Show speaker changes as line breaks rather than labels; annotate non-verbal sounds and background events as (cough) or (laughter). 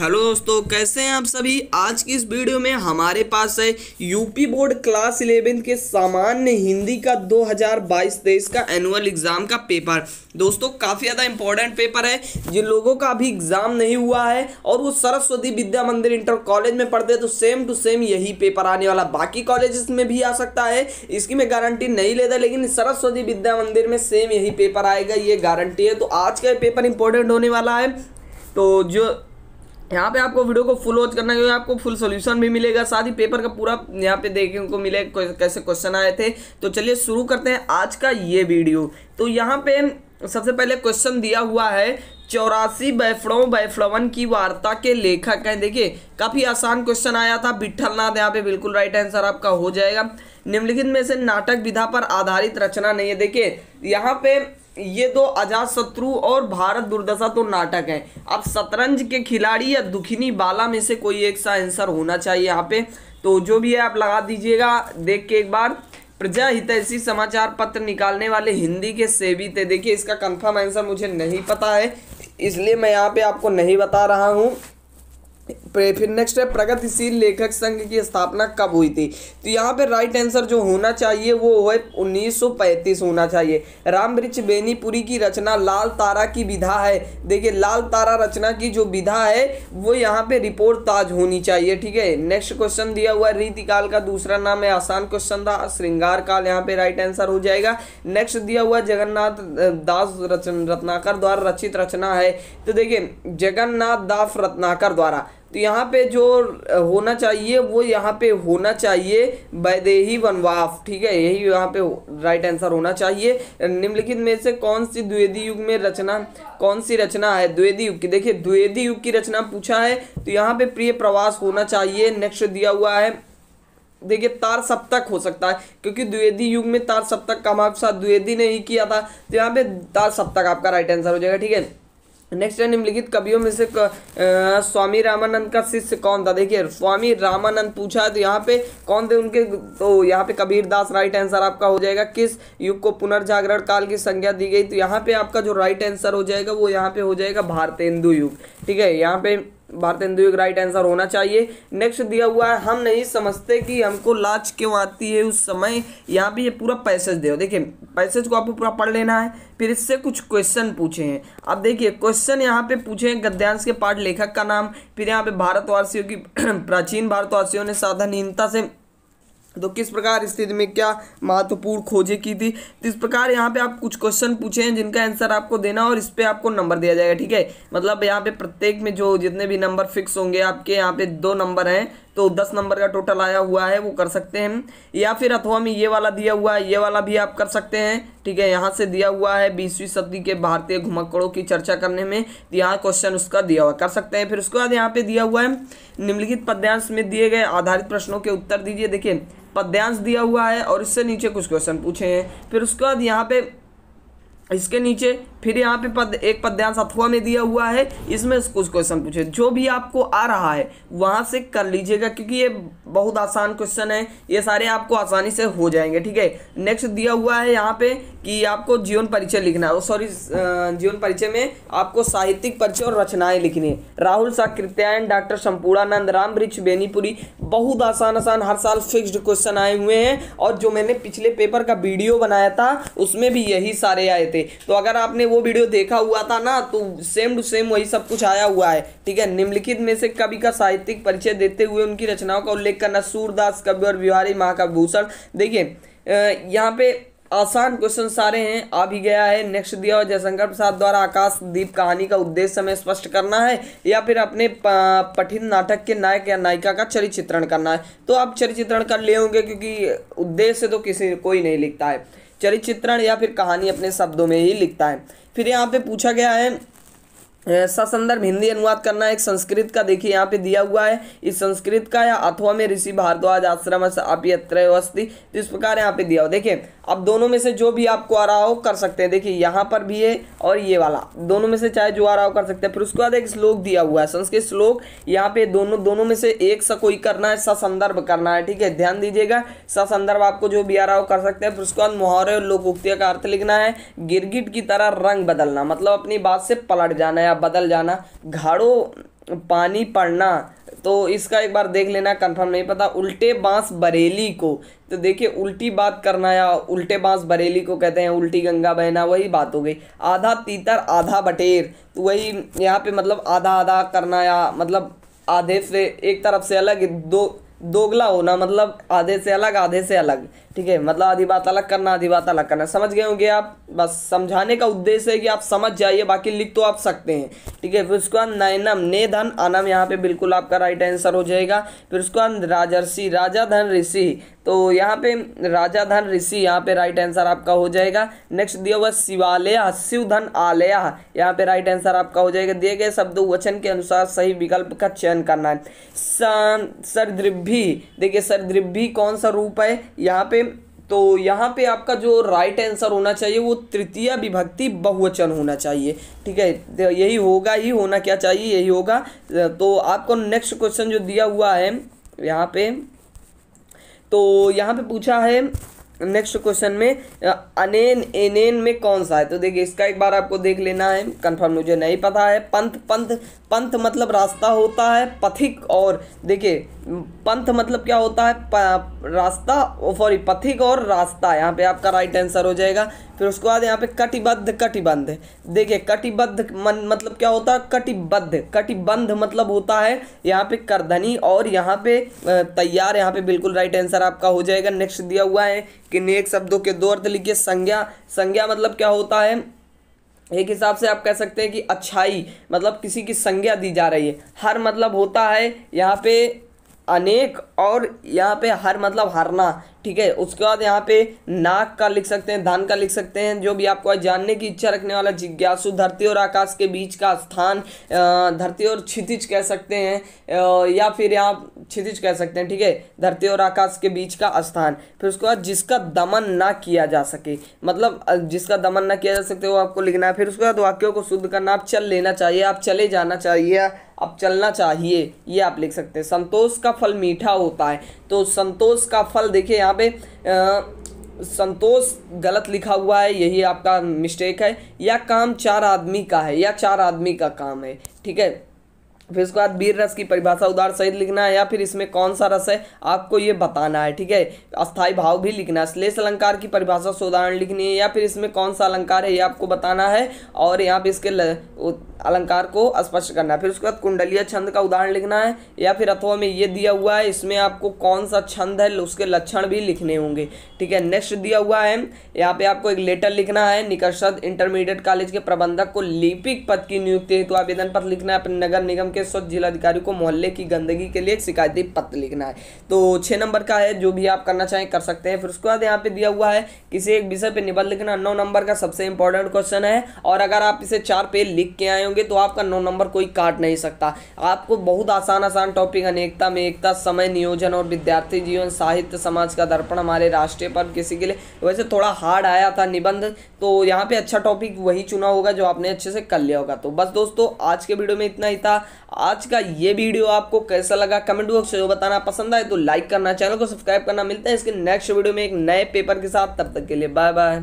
Hello दोस्तों, कैसे हैं आप सभी? आज की इस वीडियो में हमारे पास है यूपी बोर्ड क्लास 11 के सामान्य हिंदी का 2022-23 का एनुअल एग्ज़ाम का पेपर दोस्तों, काफ़ी ज़्यादा इंपॉर्टेंट पेपर है। जिन लोगों का अभी एग्ज़ाम नहीं हुआ है और वो सरस्वती विद्या मंदिर इंटर कॉलेज में पढ़ते हैं तो सेम टू सेम यही पेपर आने वाला। बाकी कॉलेज में भी आ सकता है। इसकी मैं गारंटी नहीं लेता, लेकिन सरस्वती विद्या मंदिर में सेम यही पेपर आएगा, ये गारंटी है। तो आज का पेपर इंपॉर्टेंट होने वाला है। तो जो यहाँ पे आपको वीडियो को फुल वॉच करना है आपको फुल सॉल्यूशन भी मिलेगा। साथ ही पेपर का पूरा यहाँ पे देखने को मिले कैसे क्वेश्चन आए थे। तो चलिए शुरू करते हैं आज का ये वीडियो तो यहाँ पे सबसे पहले क्वेश्चन दिया हुआ है, चौरासी बैफड़ों, बैफड़वन की वार्ता के लेखक हैं। देखिए, काफ़ी आसान क्वेश्चन आया था बिठल नाथ यहाँ पे बिल्कुल राइट आंसर आपका हो जाएगा। निम्नलिखित में से नाटक विधा पर आधारित रचना नहीं है। देखिए, यहाँ पे ये दो अजात शत्रु और भारत दुर्दशा तो नाटक है। अब शतरंज के खिलाड़ी या दुखिनी बाला में से कोई एक सा आंसर होना चाहिए यहाँ पे। तो जो भी है, आप लगा दीजिएगा। देख के एक बार प्रजा हितैषी समाचार पत्र निकालने वाले हिंदी के सेवी थे। देखिए, इसका कंफर्म आंसर मुझे नहीं पता है, इसलिए मैं यहाँ पे आपको नहीं बता रहा हूँ। फिर नेक्स्ट है प्रगतिशील लेखक संघ की स्थापना कब हुई थी? तो यहाँ पे राइट आंसर जो होना चाहिए, वो है 1935 होना चाहिए। राम वृक्ष बेनीपुरी की रचना लाल तारा की विधा है। देखिए, लाल तारा रचना की जो विधा है, वो यहाँ पे रिपोर्ट ताज होनी चाहिए, ठीक है? नेक्स्ट क्वेश्चन दिया हुआ रीतिकाल का दूसरा नाम है आसान क्वेश्चन था, श्रृंगार काल, यहाँ पे राइट आंसर हो जाएगा। नेक्स्ट दिया हुआ जगन्नाथ दास रत्नाकर द्वारा रचित रचना है। तो देखिए, जगन्नाथ दास रत्नाकर द्वारा तो यहाँ पे जो होना चाहिए, वो यहाँ पे होना चाहिए वैदेही वनवाफ ठीक है? यही यहाँ पे राइट आंसर होना चाहिए। निम्नलिखित में से कौन सी द्विवेदी युग में रचना, कौन सी रचना है? द्वेदी युग की, देखिए द्वेदी युग की रचना पूछा है तो यहाँ पे प्रिय प्रवास होना चाहिए नेक्स्ट दिया हुआ है। देखिए, तार सप्तक हो सकता है, क्योंकि द्विवेदी युग में तार सप्तक का हमारे साथ द्विवेदी ने ही किया था। तो यहाँ पे तार सप्तक आपका राइट आंसर हो जाएगा, ठीक है? नेक्स्ट है निम्नलिखित कवियों में से क, आ, स्वामी रामानंद का शिष्य कौन था? देखिए स्वामी रामानंद पूछा है तो यहाँ पे कौन थे उनके? तो यहाँ पे कबीर दास राइट आंसर आपका हो जाएगा। किस युग को पुनर्जागरण काल की संज्ञा दी गई? तो यहाँ पे आपका जो राइट आंसर हो जाएगा वो यहाँ पे हो जाएगा भारतेंदु युग। ठीक है यहाँ पे भारत हिंदू एक राइट आंसर होना चाहिए। नेक्स्ट दिया हुआ है, हम नहीं समझते कि हमको लाच क्यों आती है उस समय। यहाँ पे ये पूरा पैसेज दे देखिए पैसेज को आपको पूरा पढ़ लेना है, फिर इससे कुछ क्वेश्चन पूछे हैं। अब देखिए क्वेश्चन यहाँ पे पूछे हैं गद्यांश के पाठ लेखक का नाम, फिर यहाँ पे भारतवासियों की (clears throat) प्राचीन भारतवासियों ने साधनहीनता से तो किस प्रकार स्थिति में क्या महत्वपूर्ण खोजें की थी? तो इस प्रकार यहाँ पे आप कुछ क्वेश्चन पूछे हैं, जिनका आंसर आपको देना और इस पर आपको नंबर दिया जाएगा, ठीक है? मतलब यहाँ पे प्रत्येक में जो जितने भी नंबर फिक्स होंगे, आपके यहाँ पे दो नंबर हैं। तो दस नंबर का टोटल आया हुआ है, वो कर सकते हैं। या फिर अथवा में ये वाला दिया हुआ है, ये वाला भी आप कर सकते हैं। ठीक है, यहाँ से दिया हुआ है बीसवीं सदी के भारतीय घुमक्कड़ों की चर्चा करने में। तो यहाँ क्वेश्चन उसका दिया हुआ कर सकते हैं। फिर उसके बाद यहाँ पे दिया हुआ है, निम्नलिखित पद्यांश में दिए गए आधारित प्रश्नों के उत्तर दीजिए। देखिए, पद्यांश दिया हुआ है और इससे नीचे कुछ क्वेश्चन पूछे हैं। फिर उसके बाद यहाँ पे इसके नीचे फिर यहाँ पे पद, एक पद्यांश अथवा में दिया हुआ है। इसमें कुछ क्वेश्चन पूछे। जो भी आपको आ रहा है, वहाँ से कर लीजिएगा, क्योंकि ये बहुत आसान क्वेश्चन है। ये सारे आपको आसानी से हो जाएँगे, ठीक है? नेक्स्ट दिया हुआ है यहाँ पे कि आपको जीवन परिचय लिखना है। सॉरी जीवन परिचय में आपको साहित्यिक परिचय और रचनाएँ लिखनी है। राहुल साकृत्यायन डॉक्टर संपूर्णानंद, राम वृक्ष, बेनीपुरी बहुत आसान आसान हर साल फिक्स्ड क्वेश्चन आए हुए हैं और जो मैंने पिछले पेपर का वीडियो बनाया था, उसमें भी यही सारे आए थे। तो अगर आपने वो वीडियो देखा हुआ था ना तो सेम टू सेम वही सब कुछ आया हुआ है, ठीक है? निम्नलिखित में से कवि का साहित्यिक परिचय देते हुए उनकी रचनाओं का उल्लेख करना सूरदास, कवि और बिहारी महाकवि भूषण। देखिए यहाँ पे आसान क्वेश्चन सारे हैं, आ भी गया है नेक्स्ट दिया हुआ जयशंकर प्रसाद द्वारा आकाशदीप कहानी का उद्देश्य हमें स्पष्ट करना है, या फिर अपने पठित नाटक के नायक या नायिका का चरित्रण करना है। तो आप चरित्रण कर लिए होंगे, क्योंकि उद्देश्य तो किसी, कोई नहीं लिखता है। चरित्रण या फिर कहानी अपने शब्दों में ही लिखता है। फिर यहाँ पे पूछा गया है ससंदर्भ हिंदी अनुवाद करना एक संस्कृत का देखिए, यहाँ पे दिया हुआ है। इस संस्कृत का या अथवा में ऋषि भारद्वाज आश्रम अपियत्रवस्ती तो इस प्रकार यहाँ पे दिया हुआ। देखिए, अब दोनों में से जो भी आपको आ रहा हो कर सकते हैं। देखिए, यहाँ पर भी है और ये वाला। दोनों में से चाहे जो आ रहा हो कर सकते हैं। फिर उसके बाद एक श्लोक दिया हुआ है, संस्कृत श्लोक। यहाँ पे दोनों दोनों में से एक सा कोई करना है ससंदर्भ करना है, ठीक है? ध्यान दीजिएगा ससंदर्भ आपको जो भी आ रहा हो कर सकते हैं। फिर उसके बाद मुहावरे और लोकोक्तिया का अर्थ लिखना है, गिरगिट की तरह रंग बदलना मतलब अपनी बात से पलट जाना है या बदल जाना, घाड़ो, पानी पड़ना तो इसका एक बार देख लेना कंफर्म नहीं पता। उल्टे बाँस बरेली को तो देखिए उल्टी बात करना या उल्टे बाँस बरेली को कहते हैं, उल्टी गंगा बहना, वही बात हो गई। आधा तीतर, आधा बटेर तो वही यहाँ पे मतलब आधा आधा करना या मतलब आधे से एक तरफ़ से अलग, दो दोगला होना मतलब आधे से अलग, आधे से अलग। ठीक है? मतलब आधी बात अलग करना, आधी बात अलग करना। समझ गए होंगे आप? बस समझाने का उद्देश्य है कि आप समझ जाइए, बाकी लिख तो आप सकते हैं। ठीक है? फिर उसके बाद नयनम, ने धन, अनम, यहाँ पे बिल्कुल आपका राइट आंसर हो जाएगा। फिर उसके बाद राजर्षि, राजा धन ऋषि तो यहाँ पे राजा धन ऋषि, यहाँ पे राइट आंसर आपका हो जाएगा। नेक्स्ट दिया हुआ शिवालय शिव धन आलय। यहाँ पे राइट आंसर आपका हो जाएगा। दिए गए शब्द, वचन के अनुसार सही विकल्प का चयन करना है। सरद्रिभी देखिए सरद्रिभी कौन सा रूप है? यहाँ पे तो यहाँ पे आपका जो राइट आंसर होना चाहिए, वो तृतीय विभक्ति बहुवचन होना चाहिए। ठीक है तो यही होगा ही, होना क्या चाहिए, यही होगा। तो आपको नेक्स्ट क्वेश्चन जो दिया हुआ है, यहाँ पे तो यहाँ पे पूछा है नेक्स्ट क्वेश्चन में अनेन, एनेन में कौन सा है? तो देखिए, इसका एक बार आपको देख लेना है कंफर्म मुझे नहीं पता है। पंथ पंथ पंथ मतलब रास्ता होता है, पथिक और, देखिए, पंथ मतलब क्या होता है? रास्ता सॉरी पथिक और रास्ता। यहाँ पे आपका राइट आंसर हो जाएगा। फिर उसके बाद यहाँ पे कटिबद्ध, कटिबंध। देखिए, कटिबद्ध मतलब क्या होता है? कटिबद्ध। कटिबंध मतलब होता है यहाँ पे करधनी और यहाँ पे तैयार। यहाँ पे बिल्कुल राइट आंसर आपका हो जाएगा। नेक्स्ट दिया हुआ है कि नेक शब्दों के दो अर्थ लिखिए। संज्ञा। संज्ञा मतलब क्या होता है? एक हिसाब से आप कह सकते हैं कि अच्छाई मतलब किसी की संज्ञा दी जा रही है। हर मतलब होता है यहाँ पे अनेक और यहाँ पे हर मतलब हरना, ठीक है? उसके बाद यहाँ पे नाक का लिख सकते हैं, धान का लिख सकते हैं, जो भी आपको जानने की इच्छा रखने वाला जिज्ञासु, धरती और आकाश के बीच का स्थान धरती और क्षितिज कह सकते हैं या फिर यहाँ क्षितिज कह सकते हैं, ठीक है? धरती और आकाश के बीच का स्थान। फिर उसके बाद जिसका दमन ना किया जा सके मतलब जिसका दमन ना किया जा सकते, वो आपको लिखना है। फिर उसके बाद वाक्यों को शुद्ध करना, आप चल लेना चाहिए, आप चले जाना चाहिए अब चलना चाहिए, ये आप लिख सकते हैं। संतोष का फल मीठा होता है। तो संतोष का फल, देखिए यहाँ पे संतोष गलत लिखा हुआ है, यही आपका मिस्टेक है, या काम चार आदमी का है, या चार आदमी का काम है, ठीक है? फिर उसके बाद वीर रस की परिभाषा उदार सहित लिखना है या फिर इसमें कौन सा रस है, आपको ये बताना है, ठीक है? अस्थाई भाव भी लिखना है। श्लेष अलंकार की परिभाषा से उदाहरण लिखनी है या फिर इसमें कौन सा अलंकार है, ये आपको बताना है और यहाँ पे इसके अलंकार को स्पष्ट करना है। फिर उसके बाद कुंडलीय छंद का उदाहरण लिखना है या फिर अथवा में ये दिया हुआ है, इसमें आपको कौन सा छंद है उसके लक्षण भी लिखने होंगे, ठीक है? नेक्स्ट दिया हुआ है, यहाँ पे आपको एक लेटर लिखना है निकषद इंटरमीडिएट कॉलेज के प्रबंधक को लिपिक पद की नियुक्ति हेतु आवेदन पत्र लिखना है, अपने नगर निगम के स्वच्छ जिलाधिकारी को मोहल्ले की गंदगी के लिए शिकायती पत्र लिखना है। तो छह नंबर का है, जो भी आप करना चाहें कर सकते हैं। फिर उसके बाद यहाँ पे दिया हुआ है किसी एक विषय पे निबंध लिखना नौ नंबर का सबसे इंपॉर्टेंट क्वेश्चन है। और अगर आप इसे चार पेज लिख के आए होंगे तो आपका नौ नंबर कोई काट नहीं सकता। आपको बहुत आसान आसान टॉपिक अनेकता में एकता, समय नियोजन और विद्यार्थी जीवन, साहित्य, समाज का दर्पण हमारे राष्ट्रीय पर किसी के लिए। वैसे थोड़ा हार्ड आया था निबंध तो यहाँ पे अच्छा टॉपिक वही चुना होगा जो आपने अच्छे से कर लिया होगा। तो बस दोस्तों, आज के वीडियो में इतना ही था। आज का ये वीडियो आपको कैसा लगा कमेंट बॉक्स में बताना। पसंद आए तो लाइक करना, चैनल को सब्सक्राइब करना। मिलता है इसके नेक्स्ट वीडियो में एक नए पेपर के साथ। तब तक के लिए बाय बाय।